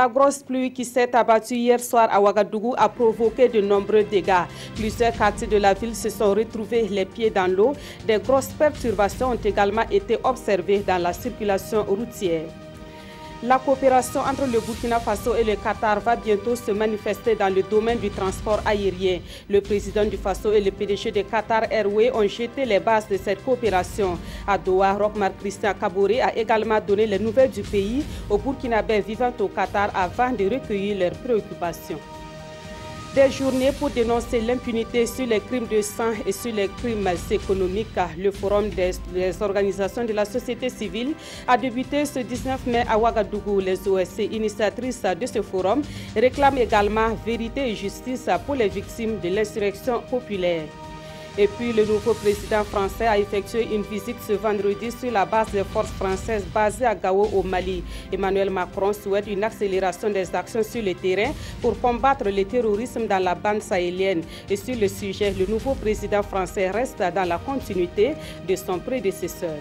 La grosse pluie qui s'est abattue hier soir à Ouagadougou a provoqué de nombreux dégâts. Plusieurs quartiers de la ville se sont retrouvés les pieds dans l'eau. Des grosses perturbations ont également été observées dans la circulation routière. La coopération entre le Burkina Faso et le Qatar va bientôt se manifester dans le domaine du transport aérien. Le président du Faso et le PDG de Qatar Airways ont jeté les bases de cette coopération. À Doha, Rockmar Christian a également donné les nouvelles du pays aux Burkinabés vivant au Qatar avant de recueillir leurs préoccupations. Des journées pour dénoncer l'impunité sur les crimes de sang et sur les crimes économiques. Le Forum des, organisations de la société civile a débuté ce 19 mai à Ouagadougou. Les OSC initiatrices de ce forum réclament également vérité et justice pour les victimes de l'insurrection populaire. Et puis le nouveau président français a effectué une visite ce vendredi sur la base des forces françaises basées à Gao au Mali. Emmanuel Macron souhaite une accélération des actions sur le terrain pour combattre le terrorisme dans la bande sahélienne. Et sur le sujet, le nouveau président français reste dans la continuité de son prédécesseur.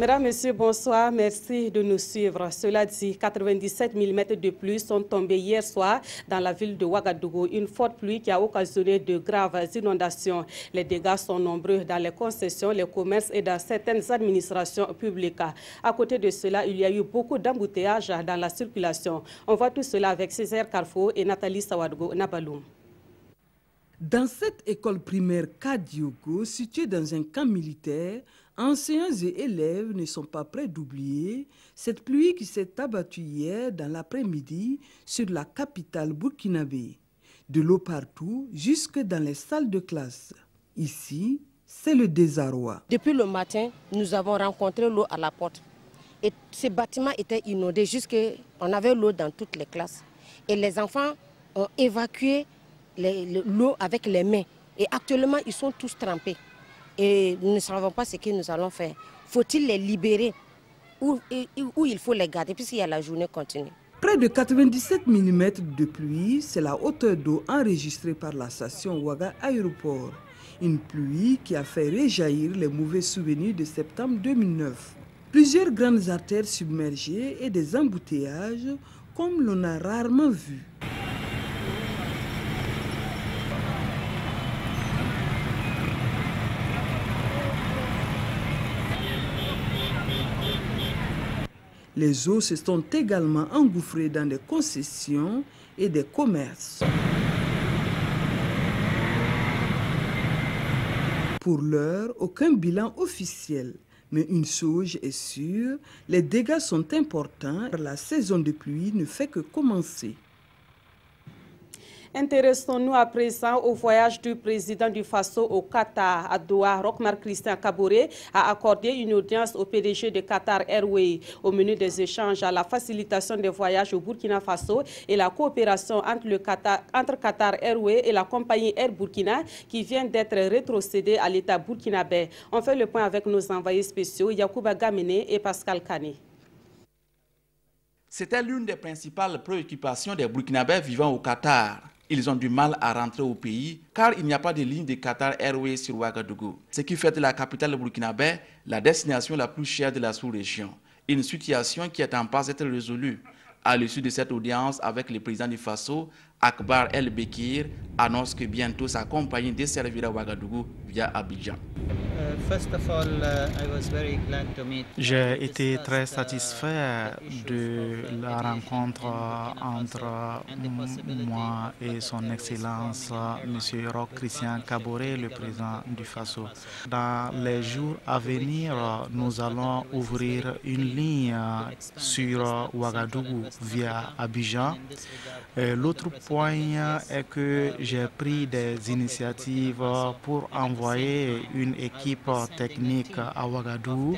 Mesdames, Messieurs, bonsoir. Merci de nous suivre. Cela dit, 97 mm de pluie sont tombés hier soir dans la ville de Ouagadougou. Une forte pluie qui a occasionné de graves inondations. Les dégâts sont nombreux dans les concessions, les commerces et dans certaines administrations publiques. À côté de cela, il y a eu beaucoup d'embouteillages dans la circulation. On voit tout cela avec Césaire Carrefour et Nathalie Sawadgo Nabaloum. Dans cette école primaire Kadiogo, située dans un camp militaire, Enseignants et élèves ne sont pas prêts d'oublier cette pluie qui s'est abattue hier dans l'après-midi sur la capitale burkinabé. De l'eau partout, jusque dans les salles de classe. Ici, c'est le désarroi. Depuis le matin, nous avons rencontré l'eau à la porte. Et ces bâtiments étaient inondés, on avait l'eau dans toutes les classes. Et les enfants ont évacué l'eau avec les mains. Et actuellement, ils sont tous trempés et nous ne savons pas ce que nous allons faire. Faut-il les libérer ou, il faut les garder puisqu'il y a la journée continue? Près de 97 mm de pluie, c'est la hauteur d'eau enregistrée par la station Ouaga Aéroport. Une pluie qui a fait réjaillir les mauvais souvenirs de septembre 2009. Plusieurs grandes artères submergées et des embouteillages comme l'on a rarement vu. Les eaux se sont également engouffrées dans des concessions et des commerces. Pour l'heure, aucun bilan officiel. Mais une chose est sûre, les dégâts sont importants. La saison de pluie ne fait que commencer. Intéressons-nous à présent au voyage du président du Faso au Qatar. À Doha, Rockmar Christian Kaboré a accordé une audience au PDG de Qatar Airways. Au menu des échanges à la facilitation des voyages au Burkina Faso et la coopération entre, Qatar, entre Airways et la compagnie Air Burkina qui vient d'être rétrocédée à l'État burkinabé. On fait le point avec nos envoyés spéciaux Yacouba Gamene et Pascal Kane. C'était l'une des principales préoccupations des Burkinabés vivant au Qatar. Ils ont du mal à rentrer au pays car il n'y a pas de ligne de Qatar Airways sur Ouagadougou, ce qui fait de la capitale burkinabé la destination la plus chère de la sous-région. Une situation qui est en passe d'être résolue. À l'issue de cette audience avec le président du Faso, Akbar El Bekir annonce que bientôt sa compagnie desservira Ouagadougou via Abidjan. J'ai été très satisfait de la rencontre entre moi et son Excellence M. Roch Christian Caboret, le président du FASO. Dans les jours à venir, nous allons ouvrir une ligne sur Ouagadougou via Abidjan. L'autre point est que j'ai pris des initiatives pour envoyer une équipe technique à Ouagadougou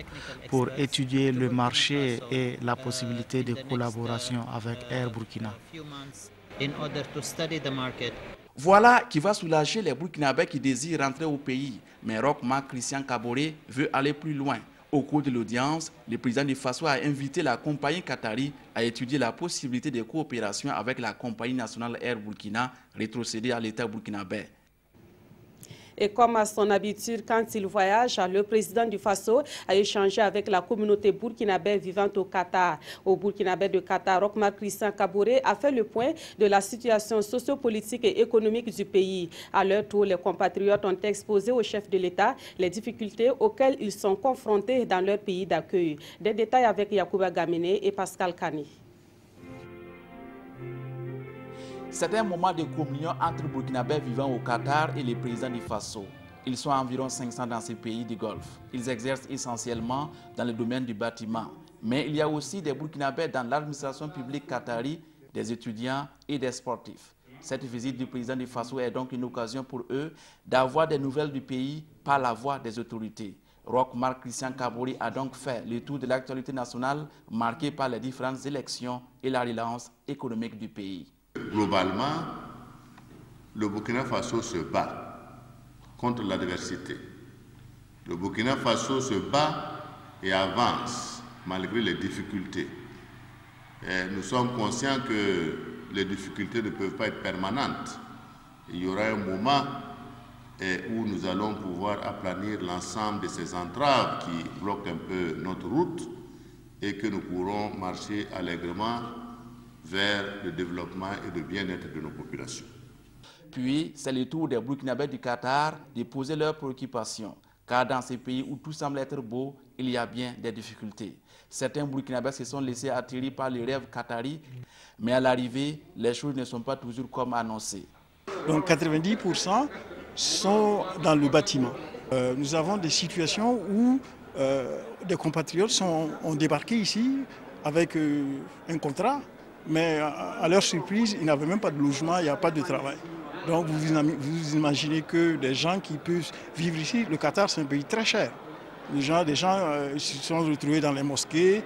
pour étudier le marché et la possibilité de collaboration avec Air Burkina. Voilà qui va soulager les Burkinabés qui désirent rentrer au pays. Mais Rockma Christian Caboret veut aller plus loin. Au cours de l'audience, le président du FASO a invité la compagnie Qatari à étudier la possibilité de coopération avec la compagnie nationale Air Burkina rétrocédée à l'État burkinabé. Et comme à son habitude, quand il voyage, le président du Faso a échangé avec la communauté burkinabé vivante au Qatar. Au Burkinabé de Qatar, Rokmar Christian Kabouré a fait le point de la situation sociopolitique et économique du pays. À leur tour, les compatriotes ont exposé au chef de l'État les difficultés auxquelles ils sont confrontés dans leur pays d'accueil. Des détails avec Yacouba Gamine et Pascal Kani. C'est un moment de communion entre Burkinabés vivant au Qatar et les présidents du Faso. Ils sont environ 500 dans ces pays du Golfe. Ils exercent essentiellement dans le domaine du bâtiment. Mais il y a aussi des Burkinabés dans l'administration publique qatari, des étudiants et des sportifs. Cette visite du président du Faso est donc une occasion pour eux d'avoir des nouvelles du pays par la voix des autorités. Roch Marc Christian Kabouri a donc fait le tour de l'actualité nationale marquée par les différentes élections et la relance économique du pays. Globalement, le Burkina Faso se bat contre l'adversité. Le Burkina Faso se bat et avance malgré les difficultés. nous sommes conscients que les difficultés ne peuvent pas être permanentes. Il y aura un moment où nous allons pouvoir aplanir l'ensemble de ces entraves qui bloquent un peu notre route et que nous pourrons marcher allègrement vers le développement et le bien-être de nos populations. Puis, c'est le tour des Burkinabés du Qatar de poser leurs préoccupations, car dans ces pays où tout semble être beau, il y a bien des difficultés. Certains Burkinabés se sont laissés atterrir par les rêves qataris, mais à l'arrivée, les choses ne sont pas toujours comme annoncé. Donc 90% sont dans le bâtiment. Euh, nous avons des situations où euh, des compatriotes sont, ont débarqué ici avec euh, un contrat mais à leur surprise, ils n'avaient même pas de logement, il n'y a pas de travail. Donc vous, vous imaginez que des gens qui peuvent vivre ici, le Qatar c'est un pays très cher. Les gens, des gens euh, se sont retrouvés dans les mosquées.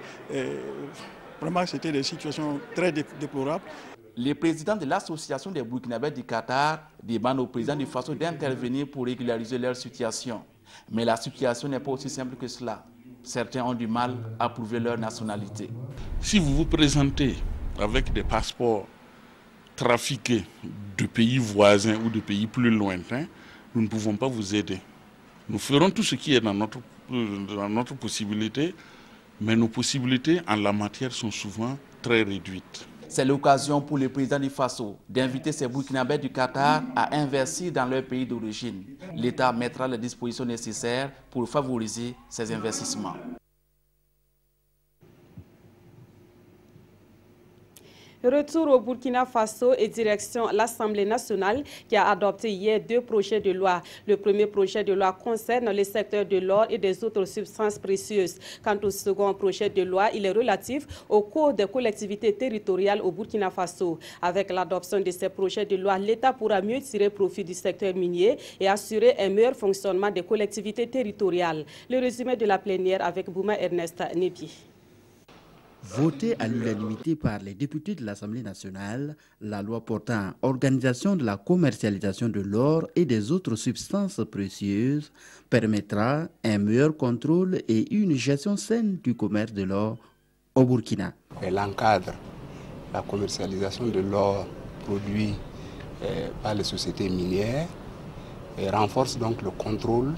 vraiment, c'était des situations très déplorables. Le président de l'association des Burkinabés du Qatar demande au président du Faso d'intervenir pour régulariser leur situation. Mais la situation n'est pas aussi simple que cela. Certains ont du mal à prouver leur nationalité. Si vous vous présentez avec des passeports trafiqués de pays voisins ou de pays plus lointains, nous ne pouvons pas vous aider. Nous ferons tout ce qui est dans notre, dans notre possibilité, mais nos possibilités en la matière sont souvent très réduites. C'est l'occasion pour le président du Faso d'inviter ces Burkinabés du Qatar à investir dans leur pays d'origine. L'État mettra les dispositions nécessaires pour favoriser ces investissements. Retour au Burkina Faso et direction l'Assemblée nationale qui a adopté hier deux projets de loi. Le premier projet de loi concerne le secteur de l'or et des autres substances précieuses. Quant au second projet de loi, il est relatif au cours des collectivités territoriales au Burkina Faso. Avec l'adoption de ces projets de loi, l'État pourra mieux tirer profit du secteur minier et assurer un meilleur fonctionnement des collectivités territoriales. Le résumé de la plénière avec Bouma Ernest Nebi. Votée à l'unanimité par les députés de l'Assemblée nationale, la loi portant organisation de la commercialisation de l'or et des autres substances précieuses permettra un meilleur contrôle et une gestion saine du commerce de l'or au Burkina. Elle encadre la commercialisation de l'or produit euh, par les sociétés minières et renforce donc le contrôle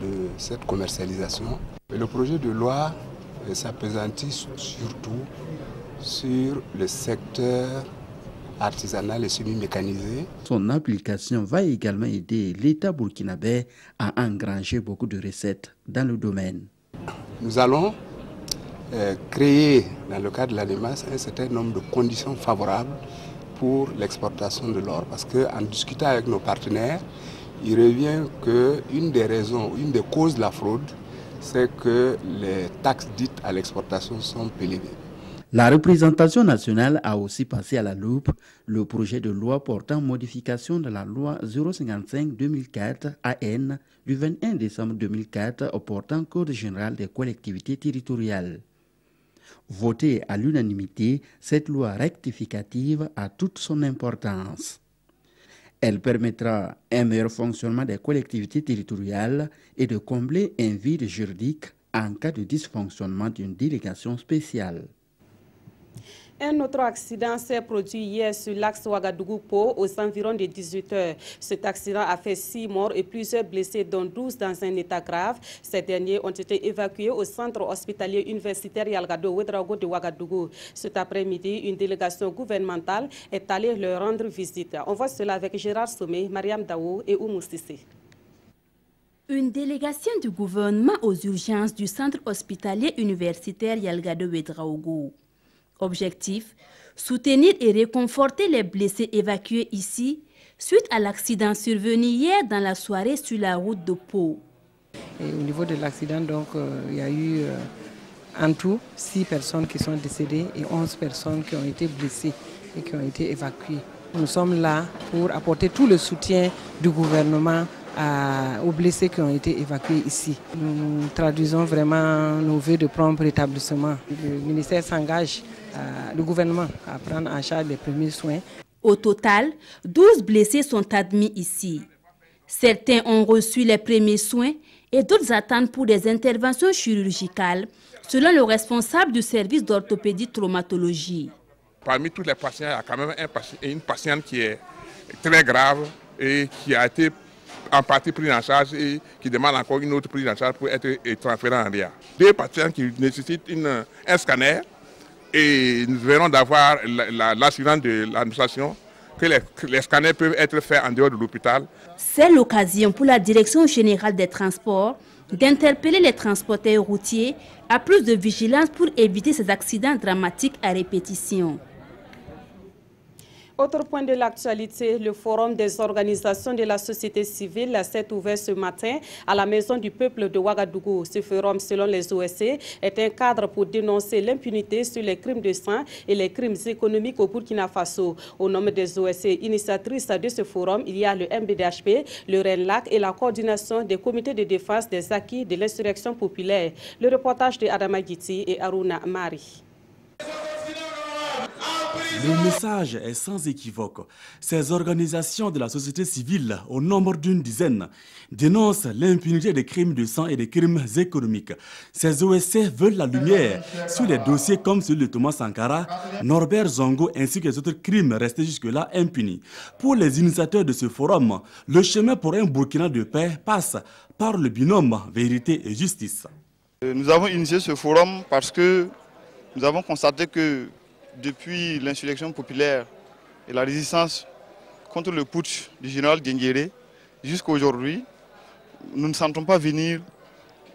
de cette commercialisation. le projet de loi s'appesantit surtout sur le secteur artisanal et semi-mécanisé. Son application va également aider l'État burkinabé à engranger beaucoup de recettes dans le domaine. Nous allons euh, créer, dans le cadre de l'ANEMAS, un certain nombre de conditions favorables pour l'exportation de l'or. Parce qu'en discutant avec nos partenaires, il revient qu'une des raisons, une des causes de la fraude, c'est que les taxes dites à l'exportation sont élevées. La représentation nationale a aussi passé à la loupe le projet de loi portant modification de la loi 055-2004 AN du 21 décembre 2004 portant Code général des collectivités territoriales. Votée à l'unanimité, cette loi rectificative a toute son importance. Elle permettra un meilleur fonctionnement des collectivités territoriales et de combler un vide juridique en cas de dysfonctionnement d'une délégation spéciale. Un autre accident s'est produit hier sur l'axe Ouagadougou-Po aux environs de 18 heures. Cet accident a fait 6 morts et plusieurs blessés, dont 12 dans un état grave. Ces derniers ont été évacués au centre hospitalier universitaire Yalgado Ouedraogo de Ouagadougou. Cet après-midi, une délégation gouvernementale est allée leur rendre visite. On voit cela avec Gérard Sommet, Mariam Daou et Oumou Sissé. Une délégation du gouvernement aux urgences du centre hospitalier universitaire Yalgado Ouedraogo. Objectif soutenir et réconforter les blessés évacués ici suite à l'accident survenu hier dans la soirée sur la route de Pau. au niveau de l'accident, donc, euh, il y a eu euh, en tout six personnes qui sont décédées et 11 personnes qui ont été blessées et qui ont été évacuées. Nous sommes là pour apporter tout le soutien du gouvernement aux blessés qui ont été évacués ici. Nous traduisons vraiment nos vœux de prompt rétablissement. Le ministère s'engage, le gouvernement, à prendre en charge les premiers soins. Au total, 12 blessés sont admis ici. Certains ont reçu les premiers soins et d'autres attendent pour des interventions chirurgicales, selon le responsable du service d'orthopédie traumatologie. Parmi tous les patients, il y a quand même une patiente qui est très grave et qui a été en partie prise en charge et qui demande encore une autre prise en charge pour être transférée en RIA. Deux patients qui nécessitent une, un scanner et nous verrons d'avoir l'assurance de l'administration que les, les, scanners peuvent être faits en dehors de l'hôpital. C'est l'occasion pour la Direction générale des transports d'interpeller les transporteurs routiers à plus de vigilance pour éviter ces accidents dramatiques à répétition. Autre point de l'actualité, le forum des organisations de la société civile s'est ouvert ce matin à la Maison du peuple de Ouagadougou. Ce forum, selon les OSC, est un cadre pour dénoncer l'impunité sur les crimes de sang et les crimes économiques au Burkina Faso. Au nom des OSC initiatrices de ce forum, il y a le MBDHP, le RENLAC et la coordination des comités de défense des acquis de l'insurrection populaire. Le reportage de Adama Giti et Aruna Mari. Le message est sans équivoque. Ces organisations de la société civile, au nombre d'une dizaine, dénoncent l'impunité des crimes de sang et des crimes économiques. Ces OSC veulent la lumière sur les dossiers comme celui de Thomas Sankara, Norbert Zongo ainsi que les autres crimes restés jusque-là impunis. Pour les initiateurs de ce forum, le chemin pour un Burkina de paix passe par le binôme vérité et justice. Nous avons initié ce forum parce que nous avons constaté que depuis l'insurrection populaire et la résistance contre le putsch du général Diengere jusqu'à aujourd'hui, nous ne sentons pas venir,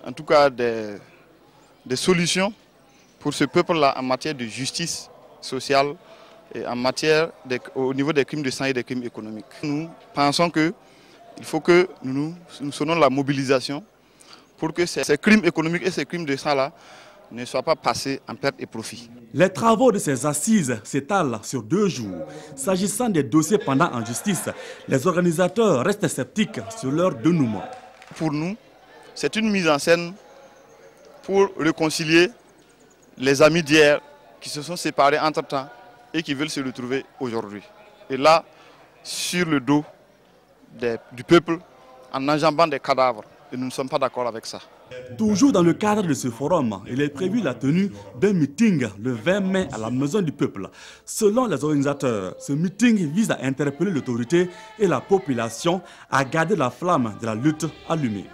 en tout cas, des, solutions pour ce peuple-là en matière de justice sociale et en matière au niveau des crimes de sang et des crimes économiques. Nous pensons qu'il faut que nous, nous la mobilisation pour que ces crimes économiques et ces crimes de sang-là ne soient pas passés en perte et profit. Les travaux de ces assises s'étalent sur deux jours. S'agissant des dossiers pendant en justice, les organisateurs restent sceptiques sur leur dénouement. Pour nous, c'est une mise en scène pour réconcilier les amis d'hier qui se sont séparés entre-temps et qui veulent se retrouver aujourd'hui. Et là, sur le dos des, du peuple, en enjambant des cadavres. Et nous ne sommes pas d'accord avec ça. Toujours dans le cadre de ce forum, il est prévu la tenue d'un meeting le 20 mai à la Maison du Peuple. Selon les organisateurs, ce meeting vise à interpeller l'autorité et la population à garder la flamme de la lutte allumée.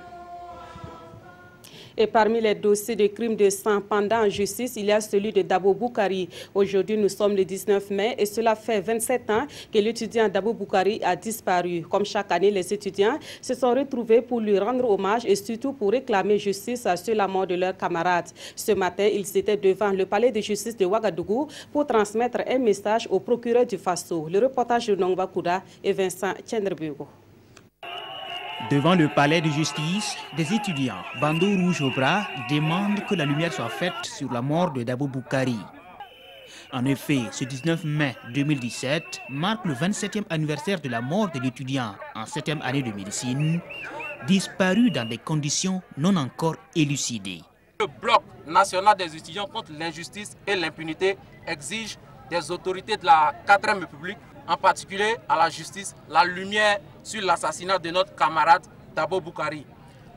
Et parmi les dossiers de crimes de sang pendant en justice, il y a celui de Dabo Boukari. Aujourd'hui, nous sommes le 19 mai et cela fait 27 ans que l'étudiant Dabo Boukari a disparu. Comme chaque année, les étudiants se sont retrouvés pour lui rendre hommage et surtout pour réclamer justice sur la mort de leurs camarades. Ce matin, ils étaient devant le palais de justice de Ouagadougou pour transmettre un message au procureur du Faso. Le reportage de Nongwa Kouda et Vincent Tchendrebugo. Devant le palais de justice, des étudiants, bandeau rouge au bras, demandent que la lumière soit faite sur la mort de Dabo Boukari. En effet, ce 19 mai 2017 marque le 27e anniversaire de la mort de l'étudiant en 7e année de médecine, disparu dans des conditions non encore élucidées. Le bloc national des étudiants contre l'injustice et l'impunité exige des autorités de la 4e République en particulier à la justice, la lumière sur l'assassinat de notre camarade Dabo Boukari,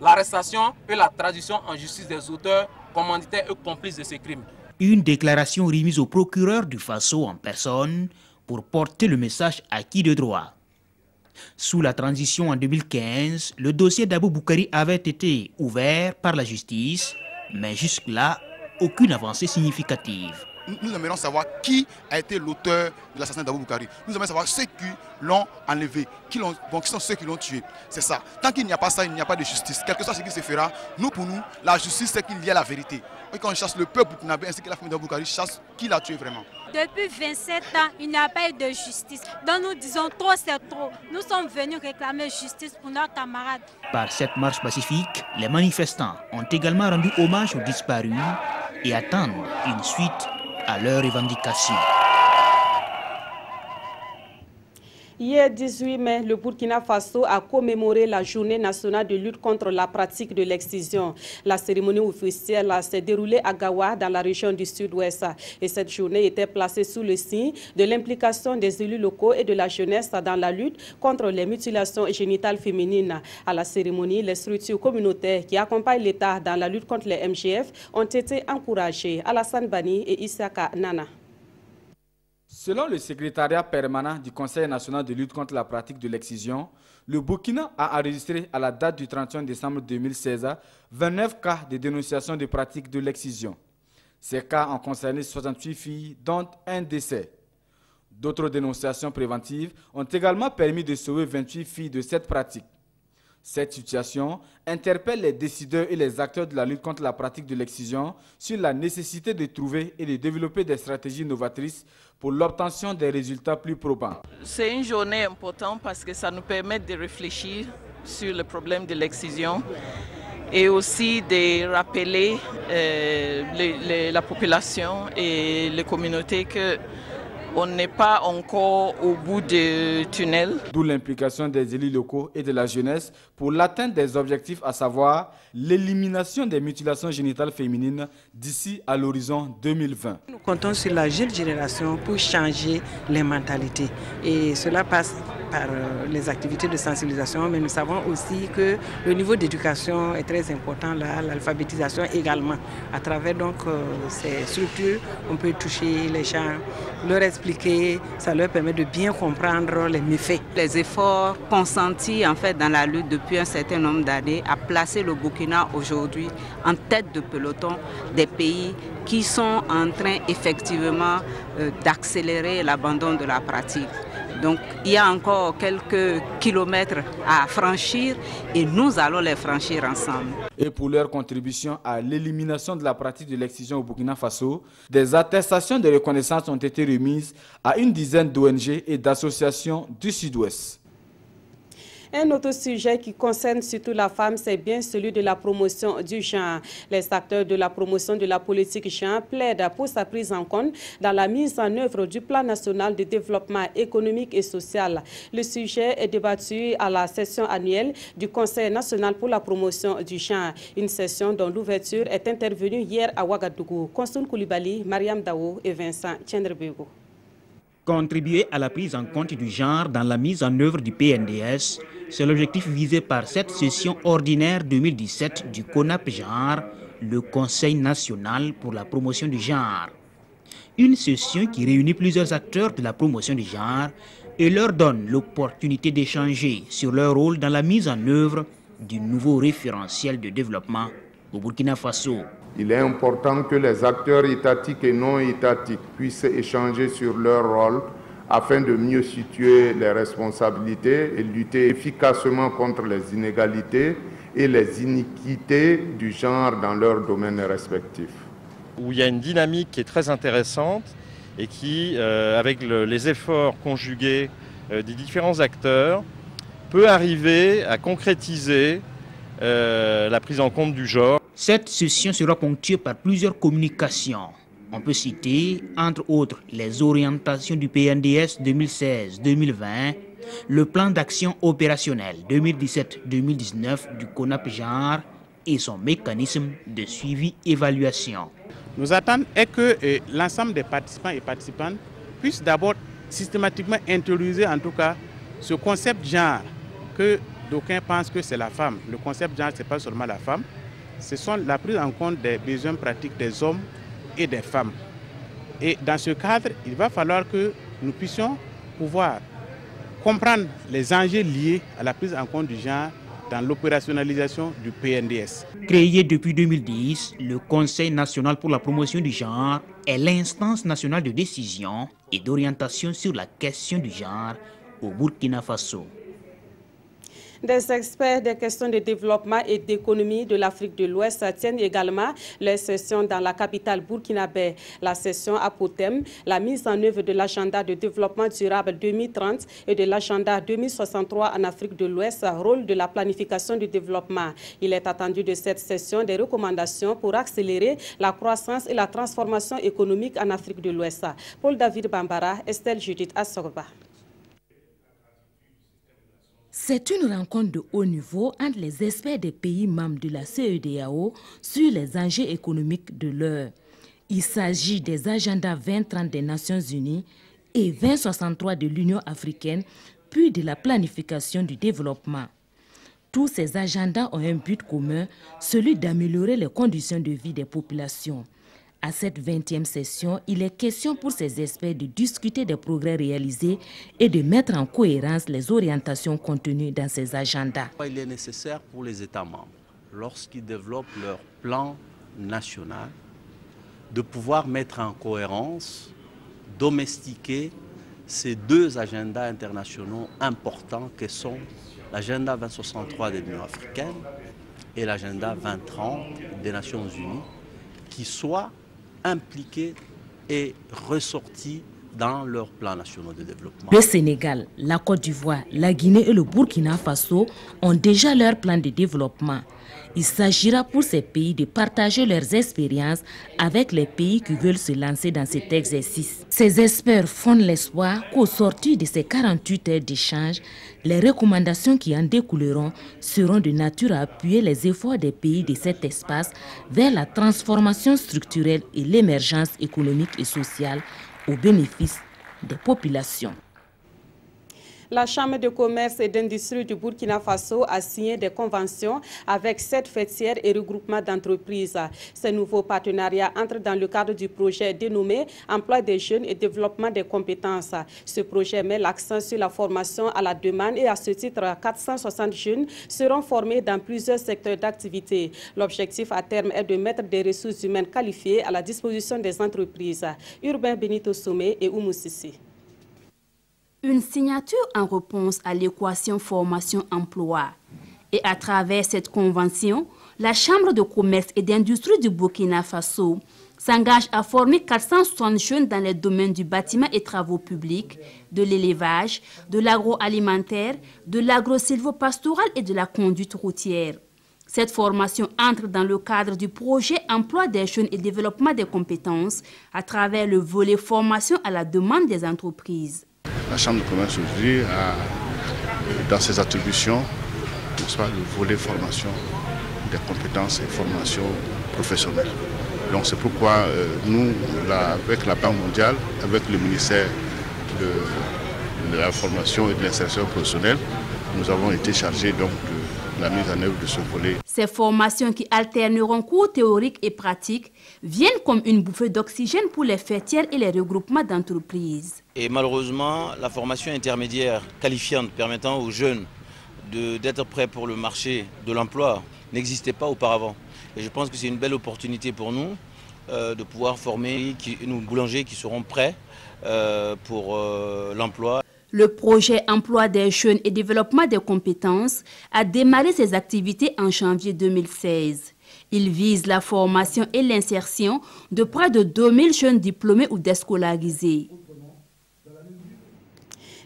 l'arrestation et la traduction en justice des auteurs, commanditaires et complices de ces crimes. Une déclaration remise au procureur du Faso en personne pour porter le message acquis de droit. Sous la transition en 2015, le dossier d'Abou Boukari avait été ouvert par la justice, mais jusque-là, aucune avancée significative. Nous aimerions savoir qui a été l'auteur de l'assassinat d'Abou Boukari. Nous aimerions savoir ceux qui l'ont enlevé, qui, bon, qui sont ceux qui l'ont tué. C'est ça. Tant qu'il n'y a pas ça, il n'y a pas de justice. Quel que soit ce qui se fera, nous, pour nous, la justice, c'est qu'il y a la vérité. Et quand on chasse le peuple burkinabé ainsi que la famille d'Abou Boukari, chasse qui l'a tué vraiment. Depuis 27 ans, il n'y a pas eu de justice. Donc nous disons trop, c'est trop. Nous sommes venus réclamer justice pour nos camarades. Par cette marche pacifique, les manifestants ont également rendu hommage aux disparus et attendent une suite à leurs revendications. Hier 18 mai, le Burkina Faso a commémoré la journée nationale de lutte contre la pratique de l'excision. La cérémonie officielle s'est déroulée à Gawa, dans la région du sud-ouest. Et cette journée était placée sous le signe de l'implication des élus locaux et de la jeunesse dans la lutte contre les mutilations génitales féminines. À la cérémonie, les structures communautaires qui accompagnent l'État dans la lutte contre les MGF ont été encouragées. Alassane Bani et Isaka Nana. Selon le secrétariat permanent du Conseil national de lutte contre la pratique de l'excision, le Burkina a enregistré à la date du 31 décembre 2016 29 cas de dénonciation de pratique de l'excision. Ces cas ont concerné 68 filles, dont un décès. D'autres dénonciations préventives ont également permis de sauver 28 filles de cette pratique. Cette situation interpelle les décideurs et les acteurs de la lutte contre la pratique de l'excision sur la nécessité de trouver et de développer des stratégies novatrices pour l'obtention des résultats plus probants. C'est une journée importante parce que ça nous permet de réfléchir sur le problème de l'excision et aussi de rappeler euh, la population et les communautés que on n'est pas encore au bout du tunnel. D'où l'implication des élus locaux et de la jeunesse pour l'atteinte des objectifs, à savoir l'élimination des mutilations génitales féminines d'ici à l'horizon 2020. Nous comptons sur la jeune génération pour changer les mentalités. Et cela passe par les activités de sensibilisation, mais nous savons aussi que le niveau d'éducation est très important là, l'alphabétisation également. À travers donc ces structures, on peut toucher les gens, leur ça leur permet de bien comprendre les méfaits. Les efforts consentis en fait dans la lutte depuis un certain nombre d'années a placé le Burkina aujourd'hui en tête de peloton des pays qui sont en train effectivement d'accélérer l'abandon de la pratique. Donc il y a encore quelques kilomètres à franchir et nous allons les franchir ensemble. Et pour leur contribution à l'élimination de la pratique de l'excision au Burkina Faso, des attestations de reconnaissance ont été remises à une dizaine d'ONG et d'associations du Sud-Ouest. Un autre sujet qui concerne surtout la femme, c'est bien celui de la promotion du genre. Les acteurs de la promotion de la politique genre plaident pour sa prise en compte dans la mise en œuvre du plan national de développement économique et social. Le sujet est débattu à la session annuelle du Conseil national pour la promotion du genre, une session dont l'ouverture est intervenue hier à Ouagadougou. Constant Koulibaly, Mariam Daou et Vincent Tchendrebego. Contribuer à la prise en compte du genre dans la mise en œuvre du PNDS, c'est l'objectif visé par cette session ordinaire 2017 du CONAP Genre, le Conseil national pour la promotion du genre. Une session qui réunit plusieurs acteurs de la promotion du genre et leur donne l'opportunité d'échanger sur leur rôle dans la mise en œuvre du nouveau référentiel de développement au Burkina Faso. Il est important que les acteurs étatiques et non étatiques puissent échanger sur leur rôle afin de mieux situer les responsabilités et lutter efficacement contre les inégalités et les iniquités du genre dans leurs domaines respectifs. Où il y a une dynamique qui est très intéressante et qui, euh, avec le, les efforts conjugués euh, des différents acteurs, peut arriver à concrétiser euh, la prise en compte du genre. Cette session sera ponctuée par plusieurs communications. On peut citer, entre autres, les orientations du PNDS 2016-2020, le plan d'action opérationnel 2017-2019 du CONAP Genre et son mécanisme de suivi-évaluation. Nous attendons est que l'ensemble des participants et participantes puissent d'abord systématiquement intérioriser en tout cas ce concept genre que d'aucuns pensent que c'est la femme. Le concept genre, ce n'est pas seulement la femme, ce sont la prise en compte des besoins pratiques des hommes et des femmes. Et dans ce cadre, il va falloir que nous puissions pouvoir comprendre les enjeux liés à la prise en compte du genre dans l'opérationnalisation du PNDS. Créé depuis 2010, le Conseil national pour la promotion du genre est l'instance nationale de décision et d'orientation sur la question du genre au Burkina Faso. Des experts des questions de développement et d'économie de l'Afrique de l'Ouest tiennent également leur session dans la capitale burkinabé. La session a pour thème la mise en œuvre de l'agenda de développement durable 2030 et de l'agenda 2063 en Afrique de l'Ouest, rôle de la planification du développement. Il est attendu de cette session des recommandations pour accélérer la croissance et la transformation économique en Afrique de l'Ouest. Paul David Bambara, Estelle Judith Assorba. C'est une rencontre de haut niveau entre les experts des pays membres de la CEDAO sur les enjeux économiques de l'heure. Il s'agit des agendas 2030 des Nations Unies et 2063 de l'Union africaine, puis de la planification du développement. Tous ces agendas ont un but commun, celui d'améliorer les conditions de vie des populations. À cette 20e session, il est question pour ces experts de discuter des progrès réalisés et de mettre en cohérence les orientations contenues dans ces agendas. Il est nécessaire pour les États membres, lorsqu'ils développent leur plan national, de pouvoir mettre en cohérence, domestiquer ces deux agendas internationaux importants que sont l'agenda 2063 de l'Union africaine et l'agenda 2030 des Nations unies, qui soient impliqués et ressortis dans leurs plans nationaux de développement. Le Sénégal, la Côte d'Ivoire, la Guinée et le Burkina Faso ont déjà leur plan de développement. Il s'agira pour ces pays de partager leurs expériences avec les pays qui veulent se lancer dans cet exercice. Ces experts fondent l'espoir qu'au sortir de ces 48 heures d'échange, les recommandations qui en découleront seront de nature à appuyer les efforts des pays de cet espace vers la transformation structurelle et l'émergence économique et sociale au bénéfice des populations. La Chambre de commerce et d'industrie du Burkina Faso a signé des conventions avec sept fêtières et regroupements d'entreprises. Ces nouveaux partenariats entrent dans le cadre du projet dénommé Emploi des jeunes et développement des compétences. Ce projet met l'accent sur la formation à la demande et à ce titre, 460 jeunes seront formés dans plusieurs secteurs d'activité. L'objectif à terme est de mettre des ressources humaines qualifiées à la disposition des entreprises. Urbain Benito Somé et Oumou Sissi. Une signature en réponse à l'équation formation-emploi. Et à travers cette convention, la Chambre de commerce et d'industrie du Burkina Faso s'engage à former 460 jeunes dans les domaines du bâtiment et travaux publics, de l'élevage, de l'agroalimentaire, de l'agro-silvopastoral et de la conduite routière. Cette formation entre dans le cadre du projet Emploi des jeunes et développement des compétences à travers le volet formation à la demande des entreprises. La Chambre de commerce aujourd'hui a, dans ses attributions, le volet formation des compétences et formation professionnelle. Donc c'est pourquoi euh, nous, avec la Banque mondiale, avec le ministère de, de la formation et de l'insertion professionnelle, nous avons été chargés donc la mise en œuvre de ce volet. Ces formations qui alterneront cours théoriques et pratiques viennent comme une bouffée d'oxygène pour les fêtières et les regroupements d'entreprises. Et malheureusement, la formation intermédiaire qualifiante permettant aux jeunes d'être prêts pour le marché de l'emploi n'existait pas auparavant. Et je pense que c'est une belle opportunité pour nous euh, de pouvoir former qui, nos boulangers qui seront prêts euh, pour euh, l'emploi. Le projet Emploi des jeunes et développement des compétences a démarré ses activités en janvier 2016. Il vise la formation et l'insertion de près de 2000 jeunes diplômés ou déscolarisés.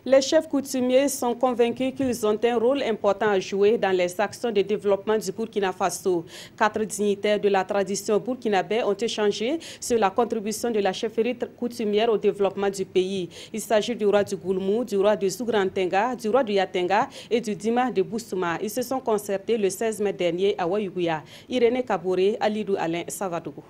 Les chefs coutumiers sont convaincus qu'ils ont un rôle important à jouer dans les actions de développement du Burkina Faso. Quatre dignitaires de la tradition burkinabé ont échangé sur la contribution de la chefferie coutumière au développement du pays. Il s'agit du roi du Goulmou, du roi de Zougrantenga, du roi du Yatenga et du Dima de Boussouma. Ils se sont concertés le 16 mai dernier à Wayuguya. Irénée Kabouré, Alidou Alain Savadougou.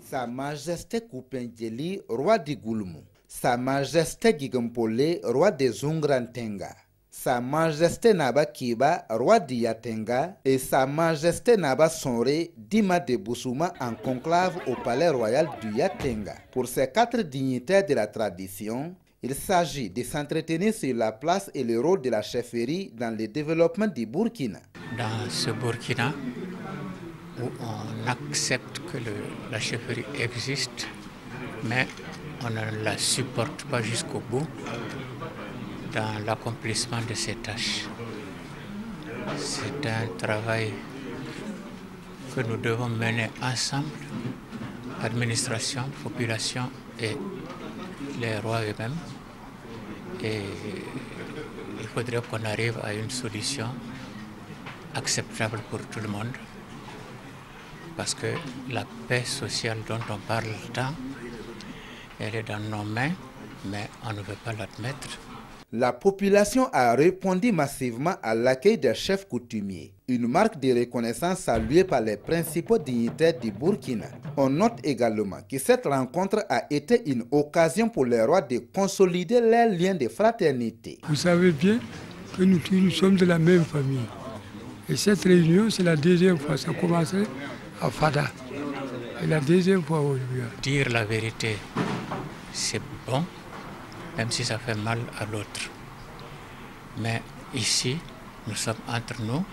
Sa Majesté Koupendjeli, roi du Goulmou. Sa Majesté Gigampolé, roi des Zungrantenga. Sa Majesté Naba Kiba, roi d'Yatenga, et Sa Majesté Naba Sonré, Dima de Boussouma en conclave au palais royal du Yatenga. Pour ces quatre dignitaires de la tradition, il s'agit de s'entretenir sur la place et le rôle de la chefferie dans le développement du Burkina. Dans ce Burkina, où on accepte que la chefferie existe, mais on ne la supporte pas jusqu'au bout dans l'accomplissement de ses tâches. C'est un travail que nous devons mener ensemble, administration, population et les rois eux-mêmes. Et il faudrait qu'on arrive à une solution acceptable pour tout le monde. Parce que la paix sociale dont on parle tant, elle est dans nos mains, mais on ne veut pas l'admettre. La population a répondu massivement à l'accueil des chefs coutumiers, une marque de reconnaissance saluée par les principaux dignitaires du Burkina. On note également que cette rencontre a été une occasion pour les rois de consolider leurs liens de fraternité. Vous savez bien que nous tous nous sommes de la même famille. Et cette réunion, c'est la deuxième fois. Ça a commencé à Fada. Et la deuxième fois aujourd'hui. Dire la vérité, c'est bon, même si ça fait mal à l'autre. Mais ici, nous sommes entre nous,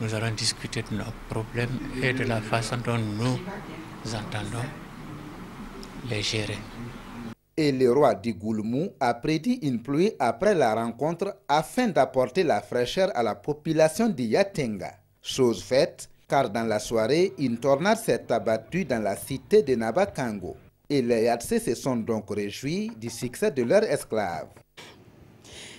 nous allons discuter de nos problèmes et de la façon dont nous entendons les gérer. Et le roi du Goulmou a prédit une pluie après la rencontre afin d'apporter la fraîcheur à la population de Yatenga. Chose faite, car dans la soirée, une tornade s'est abattue dans la cité de Nabakango. Et les Yatsé se sont donc réjouis du succès de leurs esclaves.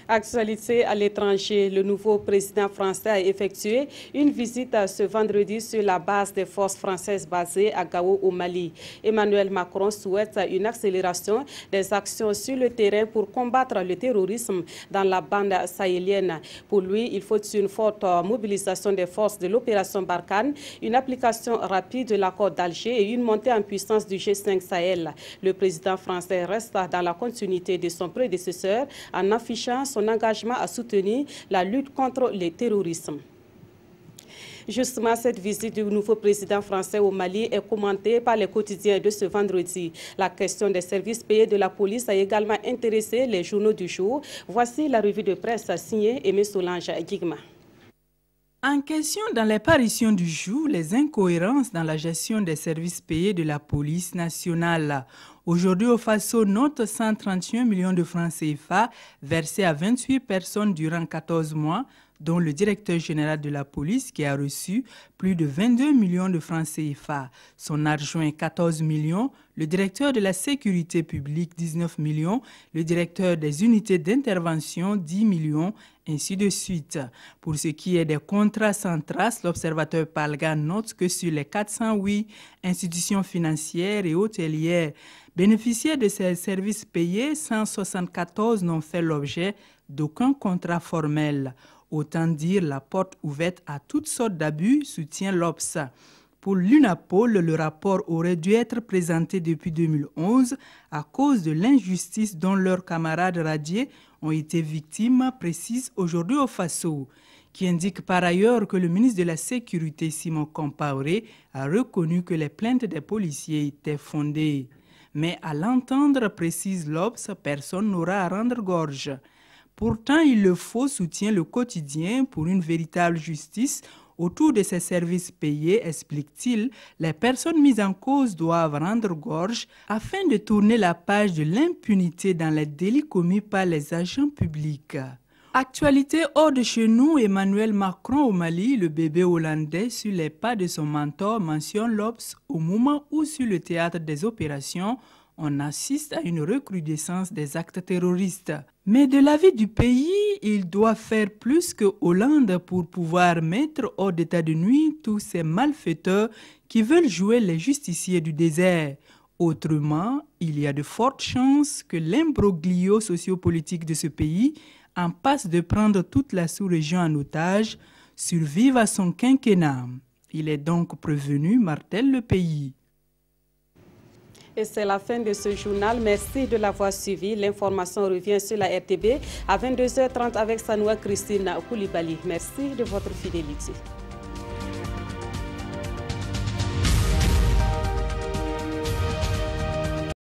Actualité à l'étranger, le nouveau président français a effectué une visite ce vendredi sur la base des forces françaises basées à Gao au Mali. Emmanuel Macron souhaite une accélération des actions sur le terrain pour combattre le terrorisme dans la bande sahélienne. Pour lui, il faut une forte mobilisation des forces de l'opération Barkhane, une application rapide de l'accord d'Alger et une montée en puissance du G5 Sahel. Le président français reste dans la continuité de son prédécesseur en affichant son engagement à soutenir la lutte contre le terrorisme. Justement, cette visite du nouveau président français au Mali est commentée par les quotidiens de ce vendredi. La question des services payés de la police a également intéressé les journaux du jour. Voici la revue de presse signée Aimé Solange Guigma. En question dans l'apparition du jour, les incohérences dans la gestion des services payés de la police nationale. Aujourd'hui, au Faso note 131 millions de francs CFA versés à 28 personnes durant 14 mois, dont le directeur général de la police qui a reçu plus de 22 millions de francs CFA. Son adjoint 14 millions, le directeur de la sécurité publique 19 millions, le directeur des unités d'intervention 10 millions, ainsi de suite. Pour ce qui est des contrats sans trace, l'observateur Palga note que sur les 408 institutions financières et hôtelières Bénéficiaires de ces services payés, 174 n'ont fait l'objet d'aucun contrat formel. Autant dire la porte ouverte à toutes sortes d'abus, soutient l'OPS. Pour l'UNAPOL, le rapport aurait dû être présenté depuis 2011 à cause de l'injustice dont leurs camarades radiés ont été victimes, précise aujourd'hui au FASO, qui indique par ailleurs que le ministre de la Sécurité, Simon Compaoré, a reconnu que les plaintes des policiers étaient fondées. Mais à l'entendre, précise l'Obs, personne n'aura à rendre gorge. Pourtant, il le faut, soutient le quotidien, pour une véritable justice autour de ces services payés, explique-t-il, les personnes mises en cause doivent rendre gorge afin de tourner la page de l'impunité dans les délits commis par les agents publics. Actualité hors de chez nous, Emmanuel Macron au Mali, le bébé hollandais sur les pas de son mentor mentionne l'Obs au moment où sur le théâtre des opérations, on assiste à une recrudescence des actes terroristes. Mais de l'avis du pays, il doit faire plus que Hollande pour pouvoir mettre hors d'état de nuit tous ces malfaiteurs qui veulent jouer les justiciers du désert. Autrement, il y a de fortes chances que l'imbroglio sociopolitique de ce pays en passe de prendre toute la sous-région en otage, survive à son quinquennat. Il est donc prévenu, martèle le pays. Et c'est la fin de ce journal. Merci de l'avoir suivi. L'information revient sur la RTB à 22h30 avec Sanoua Christine Koulibaly. Merci de votre fidélité.